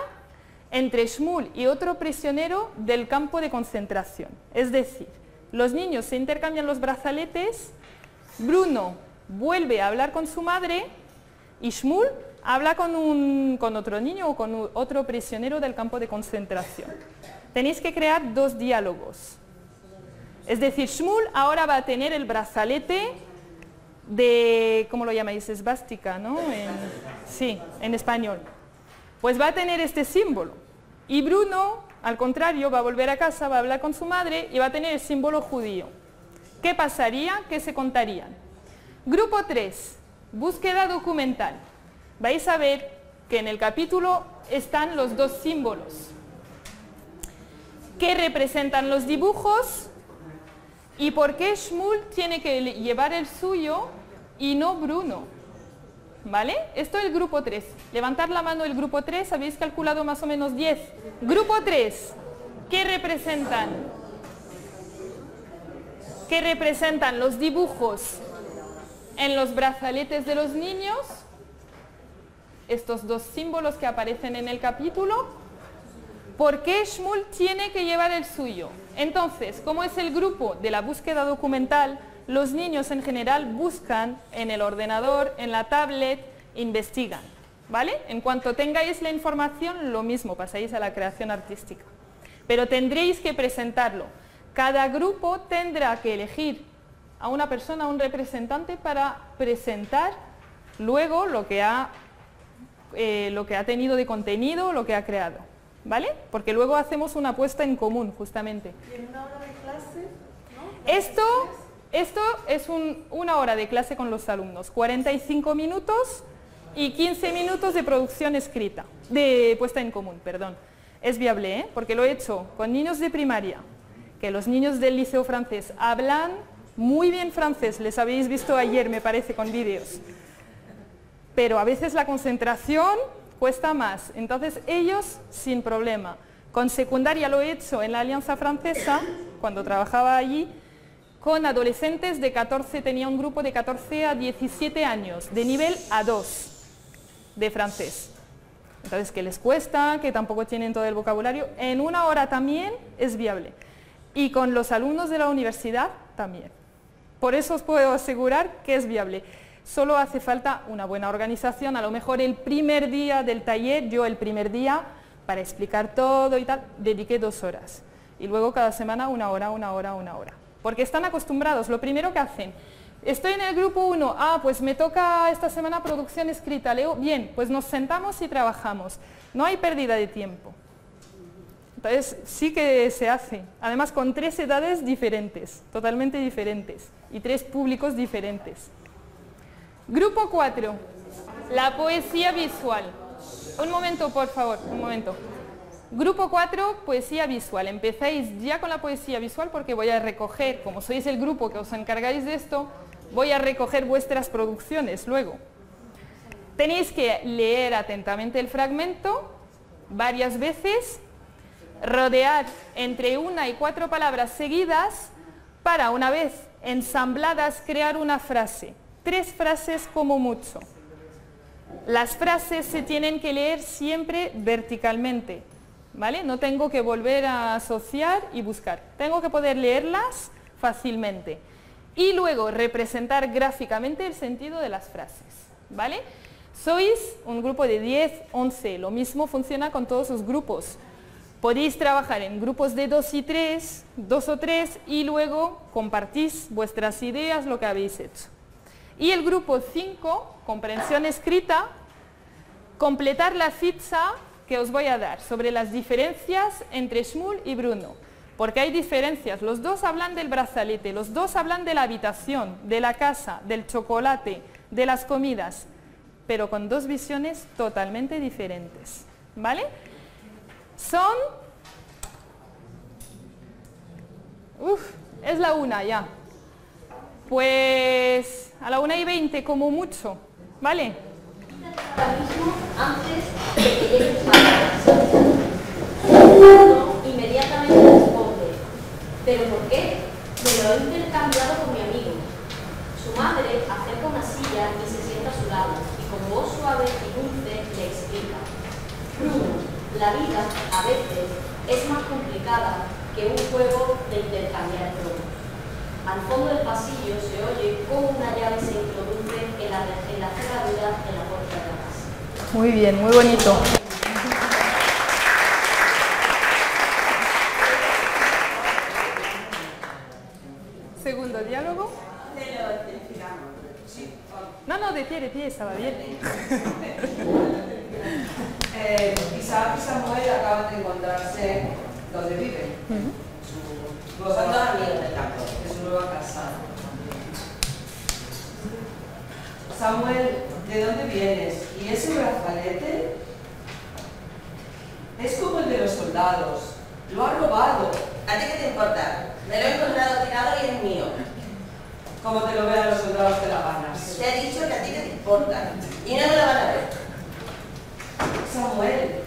S2: entre Shmuel y otro prisionero del campo de concentración. Es decir, los niños se intercambian los brazaletes, Bruno vuelve a hablar con su madre y Shmuel habla con, con otro niño o con otro prisionero del campo de concentración. Tenéis que crear dos diálogos. Es decir, Shmuel ahora va a tener el brazalete de, ¿cómo lo llamáis? Esvástica, ¿no? sí, en español. Pues va a tener este símbolo. Y Bruno, al contrario, va a volver a casa, va a hablar con su madre y va a tener el símbolo judío. ¿Qué pasaría? ¿Qué se contarían? Grupo 3, búsqueda documental. Vais a ver que en el capítulo están los dos símbolos que representan los dibujos y por qué Shmuel tiene que llevar el suyo y no Bruno. ¿Vale? Esto es el grupo 3. Levantar la mano el grupo 3, habéis calculado más o menos 10. Grupo 3, ¿qué representan? ¿Qué representan los dibujos en los brazaletes de los niños? Estos dos símbolos que aparecen en el capítulo. ¿Por qué Shmuel tiene que llevar el suyo? Entonces, como es el grupo de la búsqueda documental, los niños en general buscan en el ordenador, en la tablet, investigan. ¿Vale? En cuanto tengáis la información, lo mismo, pasáis a la creación artística. Pero tendréis que presentarlo. Cada grupo tendrá que elegir a una persona, a un representante para presentar luego lo que ha, eh, lo que ha tenido de contenido, lo que ha creado. ¿Vale? Porque luego hacemos una apuesta en común, justamente.
S1: ¿Y en una hora de clase?
S2: Esto esto es una hora de clase con los alumnos, 45 minutos y 15 minutos de producción escrita, de puesta en común, perdón. Es viable, ¿eh? porque lo he hecho con niños de primaria, que los niños del liceo francés hablan muy bien francés, les habéis visto ayer, me parece, con vídeos. Pero a veces la concentración cuesta más, entonces ellos sin problema. Con secundaria lo he hecho en la Alianza Francesa, cuando trabajaba allí, con adolescentes de 14, tenía un grupo de 14 a 17 años, de nivel A2 de francés. Entonces, que les cuesta, que tampoco tienen todo el vocabulario, en una hora también es viable. Y con los alumnos de la universidad también. Por eso os puedo asegurar que es viable. Solo hace falta una buena organización, a lo mejor el primer día del taller, yo el primer día, para explicar todo y tal, dediqué dos horas. Y luego cada semana una hora, una hora, una hora porque están acostumbrados. Lo primero que hacen, estoy en el grupo 1, ah, pues me toca esta semana producción escrita, leo, bien, pues nos sentamos y trabajamos. No hay pérdida de tiempo. Entonces sí que se hace, además con tres edades diferentes, totalmente diferentes, y tres públicos diferentes. Grupo 4, la poesía visual. Un momento, por favor, un momento. Grupo 4, poesía visual. Empezáis ya con la poesía visual porque voy a recoger, como sois el grupo que os encargáis de esto, voy a recoger vuestras producciones luego. Tenéis que leer atentamente el fragmento varias veces, rodear entre una y cuatro palabras seguidas para una vez ensambladas crear una frase. Tres frases como mucho. Las frases se tienen que leer siempre verticalmente, no tengo que volver a asociar y buscar. Tengo que poder leerlas fácilmente. Y luego representar gráficamente el sentido de las frases, ¿vale? Sois un grupo de 10, 11, lo mismo funciona con todos los grupos. Podéis trabajar en grupos de 2 y 3, 2 o 3 y luego compartís vuestras ideas, lo que habéis hecho. Y el grupo 5, comprensión escrita, completar la ficha que os voy a dar sobre las diferencias entre Shmuel y Bruno. Porque hay diferencias, los dos hablan del brazalete, los dos hablan de la habitación, de la casa, del chocolate, de las comidas, pero con dos visiones totalmente diferentes. ¿Vale? Son... Uf, es la una ya. Pues a la una y veinte como mucho. ¿Vale?
S6: inmediatamente responde, ¿pero por qué? Me lo he intercambiado con mi amigo. Su madre acerca una silla y se sienta a su lado, y con voz suave y dulce le explica. Bruno, la vida a veces es más complicada que un juego de intercambiar cromos. Al fondo del pasillo se oye cómo una llave se introduce en la, en la cerradura de la puerta de la casa.
S2: Muy bien, muy bonito. Segundo diálogo. No, no, de pie, de pie, estaba bien.
S7: eh, Isaac y Samuel acaban de encontrarse donde viven. Uh -huh. Su, Son dos amigos del campo nueva casa. Samuel ¿de dónde vienes? ¿Y ese brazalete? Es como el de los soldados. Lo ha robado.
S8: ¿A ti qué te importa? Me lo he encontrado tirado y es mío.
S7: Como te lo vean los soldados de la ganas.
S8: Te he dicho que a ti qué te importa. Y no me lo van a ver.
S7: Samuel,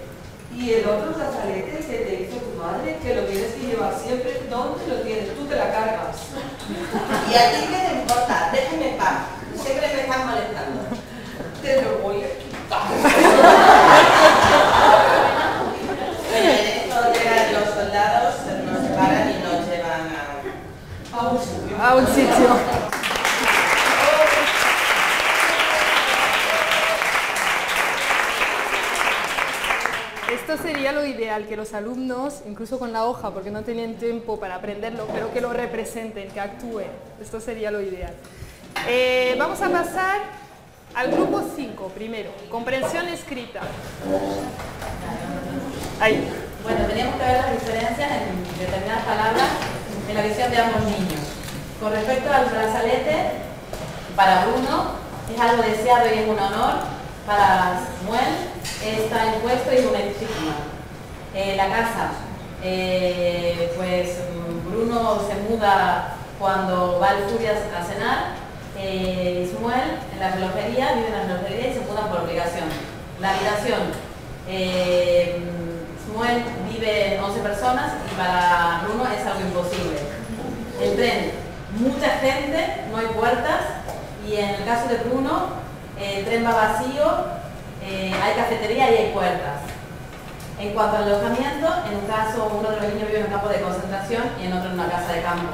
S7: ¿y el otro brazalete que te hizo tu madre, que lo tienes que llevar siempre? ¿Dónde lo tienes? Tú te la cargas.
S8: ¿Y a ti qué te importa? Déjame en paz. Siempre me están molestando.
S7: Te lo voy a quitar.
S8: Bueno, en esto llegan los soldados, nos separan y nos llevan a...
S7: A un sitio.
S2: A un sitio. Esto sería lo ideal, que los alumnos, incluso con la hoja, porque no tenían tiempo para aprenderlo, pero que lo representen, que actúen. Esto sería lo ideal. Eh, vamos a pasar al grupo 5 primero, comprensión escrita. Ahí.
S9: Bueno, teníamos que ver las diferencias en determinadas palabras en la visión de ambos niños. Con respecto al brazalete, para Bruno es algo deseado y es un honor. Para Samuel está impuesto y es un estigma. Eh, la casa, eh, pues Bruno se muda cuando va al Furias a cenar. Eh, Samuel en la relojería, vive en la relojería y se mudan por obligación. La habitación, eh, Samuel vive en 11 personas y para Bruno es algo imposible. El tren, mucha gente, no hay puertas y en el caso de Bruno, el tren va vacío, eh, hay cafetería y hay puertas. En cuanto al alojamiento, en un caso uno de los niños vive en un campo de concentración y en otro en una casa de campo.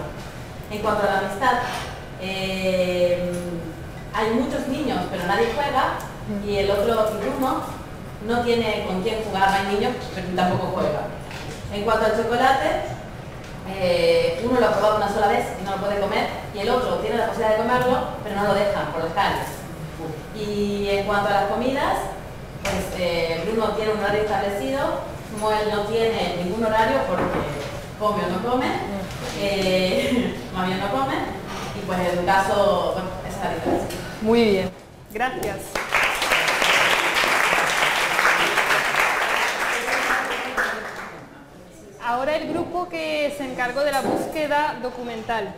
S9: En cuanto a la amistad, eh, hay muchos niños pero nadie juega y el otro, Bruno, no tiene con quién jugar, no hay niños, pero tampoco juega. En cuanto al chocolate, eh, uno lo ha probado una sola vez y no lo puede comer, y el otro tiene la posibilidad de comerlo, pero no lo dejan por los caries. Y en cuanto a las comidas, pues eh, Bruno tiene un horario establecido, como él no tiene ningún horario porque come o no come, eh, más bien no come, y pues en un caso, bueno, esa es la diferencia.
S2: Muy bien. Gracias. Ahora el grupo que se encargó de la búsqueda documental.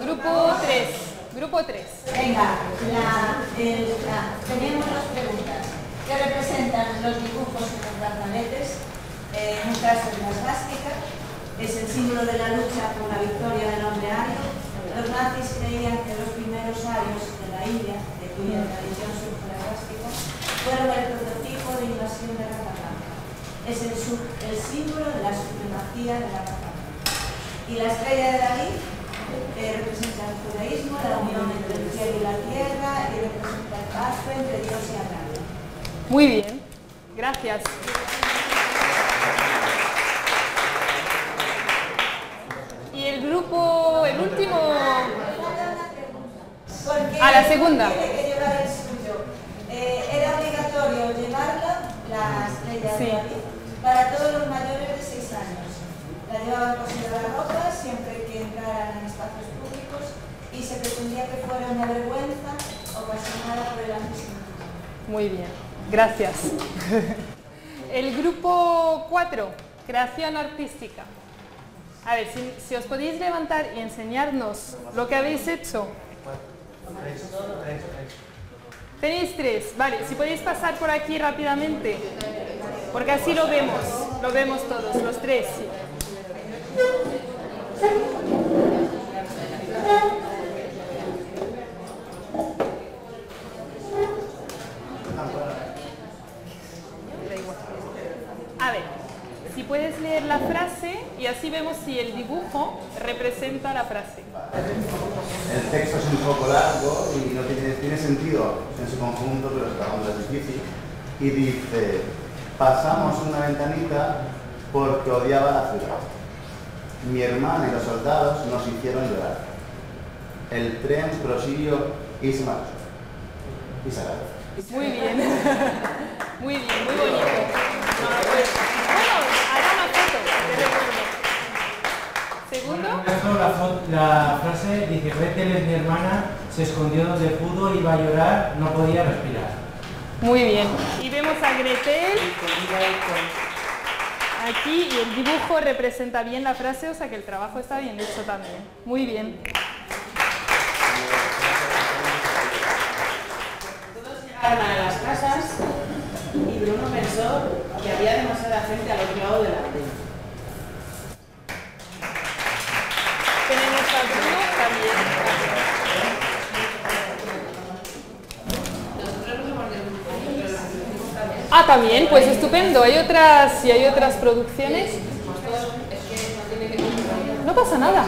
S2: Grupo 3. Grupo 3.
S10: Venga, la, el- la- tenemos dos preguntas. ¿Qué representan los dibujos en los brazaletes? Eh, en un caso es la esvástica, es el símbolo de la lucha por la victoria del hombre ario. Los nazis creían que los primeros arios de la India, de cuya tradición surge la esvástica, fueron el prototipo de invasión de raza blanca. Es el, símbolo de la supremacía de la raza. Y la estrella de David eh, representa el judaísmo, la unión entre el cielo y la tierra y representa el pacto entre Dios y Adán.
S2: Muy bien. Gracias. Y el grupo, el último... A la segunda.
S10: Eh, era obligatorio llevarla, la estrella
S2: Sí.
S10: de David, para todos los mayores de 6 años. La llevaban cosida la ropa siempre que entraran en espacios públicos y se pretendía que fuera una vergüenza ocasionada por el antisemitismo.
S2: Muy bien. Gracias. El grupo 4, creación artística. A ver, si, os podéis levantar y enseñarnos lo que habéis hecho. Tenéis tres, vale, si podéis pasar por aquí rápidamente, porque así lo vemos, lo vemos todos, los tres. Da igual. A ver, si la frase y así vemos si el dibujo representa la frase.
S11: El texto es un poco largo y no tiene, tiene sentido en su conjunto, pero es es difícil. Y dice, pasamos una ventanita porque odiaba la ciudad. Mi hermana y los soldados nos hicieron llorar. El tren prosiguió y se marchó. Y se.
S2: Muy bien. Muy bien, muy bonito. No, pues, bueno, hará una foto, te recuerdo. Segundo.
S12: la, frase dice, Gretel es mi hermana, se escondió donde pudo, iba a llorar, no podía respirar.
S2: Muy bien. Y vemos a Gretel aquí y el dibujo representa bien la frase, o sea que el trabajo está bien hecho también. Muy bien.
S9: Todos llegaron a las casas y Bruno pensó que había demasiada gente al otro lado de la antena.
S2: Tenemos a Bruno también. Ah, también, pues estupendo. Hay otras, si hay otras producciones. No pasa nada.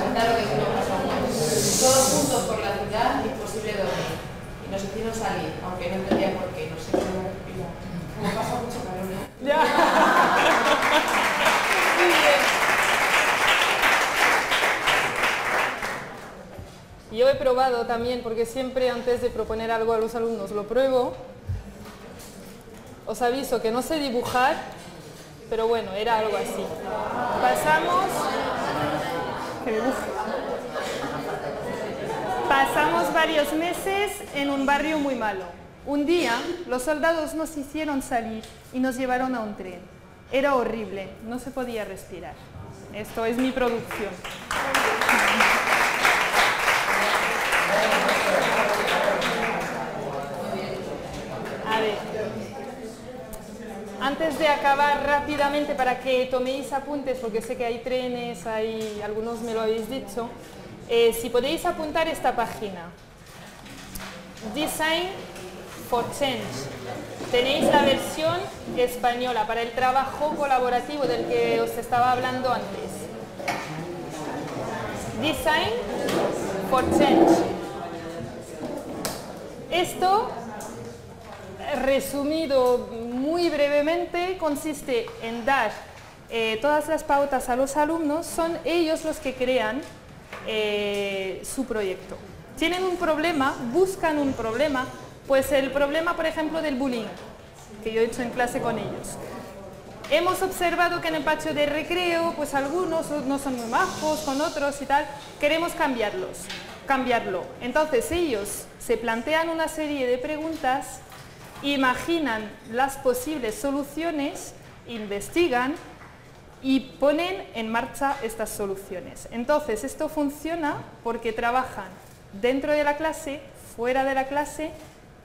S9: Todos juntos por la ciudad, imposible dormir. Y nos hicieron salir, aunque no entendía por qué, no sé cómo. Como pasa mucho calor, ¿no?
S2: Ya. Muy bien. Yo he probado también, porque siempre antes de proponer algo a los alumnos lo pruebo. Os aviso que no sé dibujar, pero bueno, era algo así. Pasamos... Pasamos varios meses en un barrio muy malo. Un día los soldados nos hicieron salir y nos llevaron a un tren. Era horrible, no se podía respirar. Esto es mi producción. A ver. Antes de acabar rápidamente para que toméis apuntes, porque sé que hay trenes, hay, algunos me lo habéis dicho, eh, si podéis apuntar esta página. Design for Change. Tenéis la versión española para el trabajo colaborativo del que os estaba hablando antes. Design for Change. Esto, resumido muy brevemente, consiste en dar eh, todas las pautas a los alumnos, son ellos los que crean eh, su proyecto. Tienen un problema, buscan un problema, pues el problema, por ejemplo, del bullying, que yo he hecho en clase con ellos. Hemos observado que en el patio de recreo, pues algunos no son muy majos con otros y tal, queremos cambiarlos, cambiarlo. Entonces ellos se plantean una serie de preguntas, imaginan las posibles soluciones, investigan y ponen en marcha estas soluciones. Entonces, esto funciona porque trabajan dentro de la clase, fuera de la clase,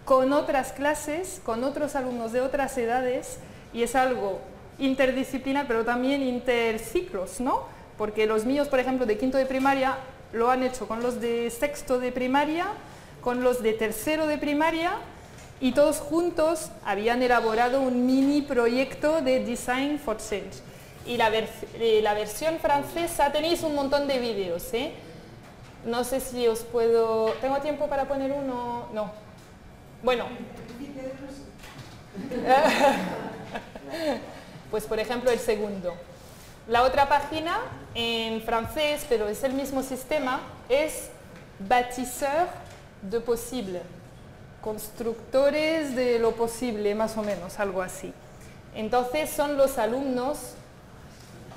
S2: con otras clases, con otros alumnos de otras edades y es algo interdisciplinar, pero también interciclos, ¿no? Porque los míos, por ejemplo, de quinto de primaria, lo han hecho con los de sexto de primaria, con los de tercero de primaria y todos juntos habían elaborado un mini proyecto de Design for Change y la, eh, la, versión francesa tenéis un montón de vídeos. ¿eh? No sé si os puedo... ¿Tengo tiempo para poner uno? No. Bueno. pues por ejemplo el segundo. La otra página en francés, pero es el mismo sistema, es Bâtisseur de Possible. Constructores de lo posible, más o menos, algo así. Entonces son los alumnos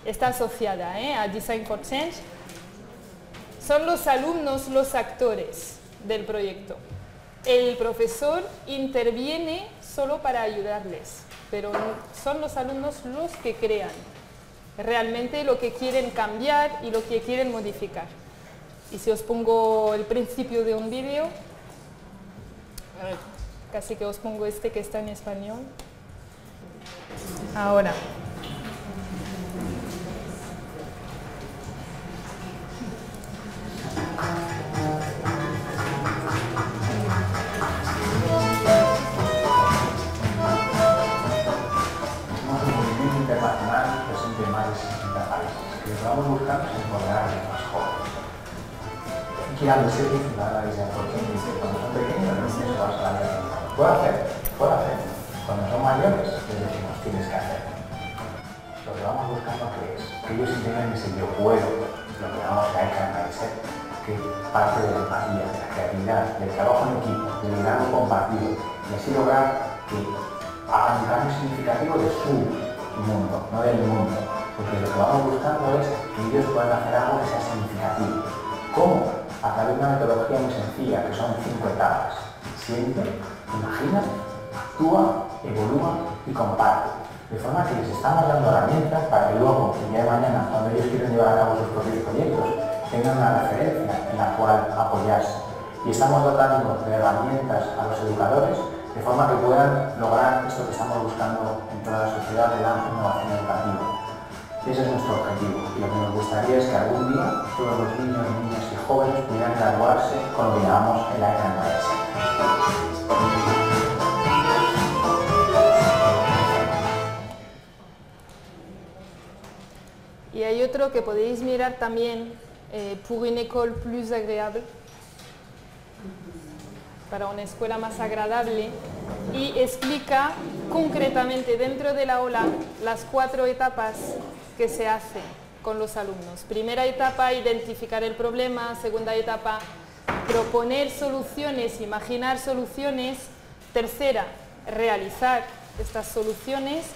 S2: está asociada ¿eh? a Design for Change, son los alumnos los actores del proyecto. El profesor interviene solo para ayudarles, pero son los alumnos los que crean realmente lo que quieren cambiar y lo que quieren modificar. Y si os pongo el principio de un vídeo, casi que os pongo este que está en español. Ahora.
S13: estamos buscando es empoderar a los más jóvenes. Que a veces la Isabel, porque dice, Puedo hacer, puedo hacer. Cuando son mayores, les decimos, tienes que hacer. Lo que vamos buscando que es que ellos integren ese yo puedo, lo que llamamos la mindset, que parte de la empatía, de la creatividad, del trabajo en equipo, del liderazgo compartido, y así lograr que hagan un cambio significativo de su mundo, no del mundo porque lo que vamos buscando es que ellos puedan hacer algo que sea significativo. ¿Cómo? A través de una metodología muy sencilla, que son cinco etapas. Siente, imagina, actúa, evolúa y comparte. De forma que les estamos dando herramientas para que luego, el día de mañana, cuando ellos quieren llevar a cabo sus propios proyectos, tengan una referencia en la cual apoyarse. Y estamos dotando de herramientas a los educadores de forma que puedan lograr esto que estamos buscando en toda la sociedad de la innovación educativa. Ese es nuestro objetivo y lo que nos gustaría es que algún día todos los niños, niñas y jóvenes pudieran graduarse con lo que el INMS.
S2: Y hay otro que podéis mirar también, eh, pour une école plus agréable, para una escuela más agradable y explica concretamente dentro de la ola las cuatro etapas que se hacen con los alumnos. Primera etapa, identificar el problema. Segunda etapa, proponer soluciones, imaginar soluciones. Tercera, realizar estas soluciones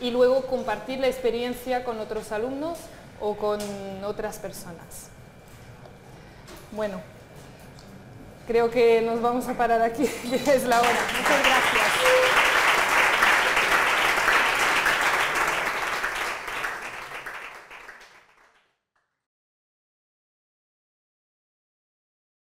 S2: y luego compartir la experiencia con otros alumnos o con otras personas. Bueno, creo que nos vamos a parar aquí, es la hora. Muchas gracias.